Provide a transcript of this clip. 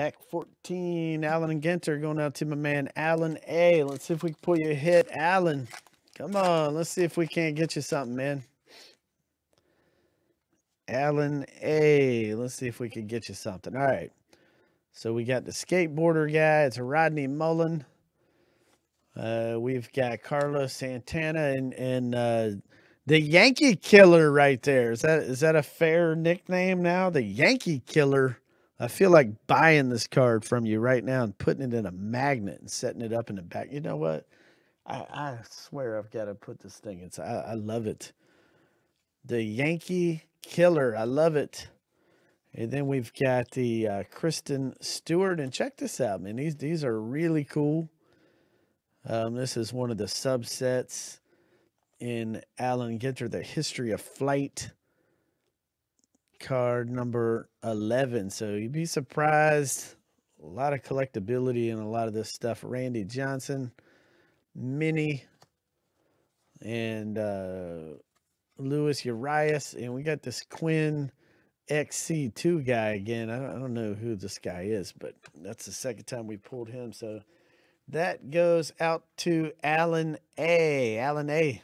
Pack 14, Allen and Ginter going out to my man Allen A. Let's see if we can pull you a hit, Allen. Come on, let's see if we can't get you something, man. Allen A. Let's see if we can get you something. All right. So we got the skateboarder guy. It's Rodney Mullen. Uh, we've got Carlos Santana and and uh, the Yankee Killer right there. Is that is that a fair nickname now? The Yankee Killer. I feel like buying this card from you right now and putting it in a magnet and setting it up in the back. You know what? I, I swear I've got to put this thing. It's I, I love it. The Yankee Killer. I love it. And then we've got the uh, Kristen Stewart. And check this out, man. These these are really cool. Um, this is one of the subsets in Allen Ginter, the History of Flight card number 11. So you'd be surprised. A lot of collectability and a lot of this stuff. Randy Johnson, Mini, and uh, Luis Urias. And we got this Quinn XC2 guy again. I don't, I don't know who this guy is, but that's the second time we pulled him. So that goes out to Allen A. Allen A.